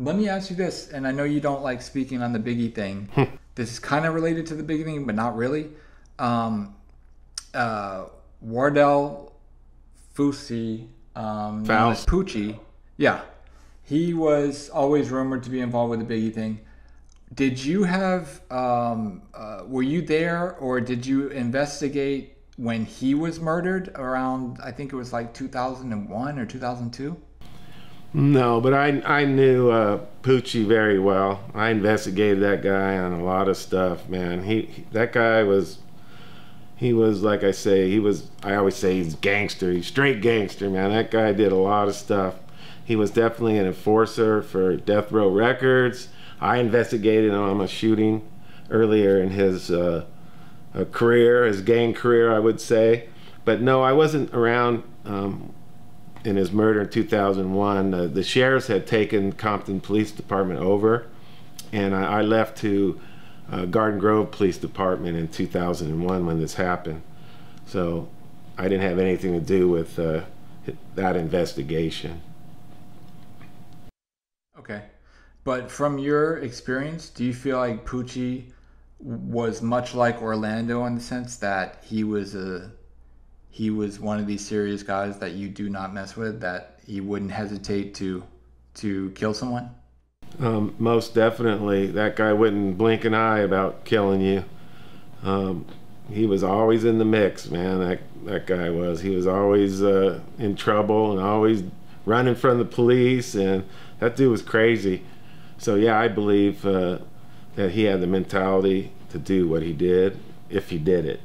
Let me ask you this, and I know you don't like speaking on the Biggie thing. this is kind of related to the Biggie thing, but not really. Um, uh, Wardell Fouse, um, known as Faust. Poochie, yeah, he was always rumored to be involved with the Biggie thing. Did you have? Um, uh, were you there, or did you investigate when he was murdered around? I think it was like 2001 or 2002. No, but I I knew uh, Poochie very well. I investigated that guy on a lot of stuff, man. He, he that guy was he was like I say, he was I always say he's gangster. He's straight gangster, man. That guy did a lot of stuff. He was definitely an enforcer for Death Row Records. I investigated on a shooting earlier in his uh, career, his gang career, I would say. But no, I wasn't around um, in his murder in 2001. Uh, the sheriffs had taken Compton Police Department over, and I, I left to uh, Garden Grove Police Department in 2001 when this happened. So I didn't have anything to do with uh, that investigation. Okay. But from your experience, do you feel like Poochie was much like Orlando in the sense that he was a he was one of these serious guys that you do not mess with, that he wouldn't hesitate to to kill someone? Um, most definitely, that guy wouldn't blink an eye about killing you. Um, he was always in the mix, man. That that guy was. He was always uh, in trouble and always running from the police, and that dude was crazy. So yeah, I believe uh, that he had the mentality to do what he did if he did it.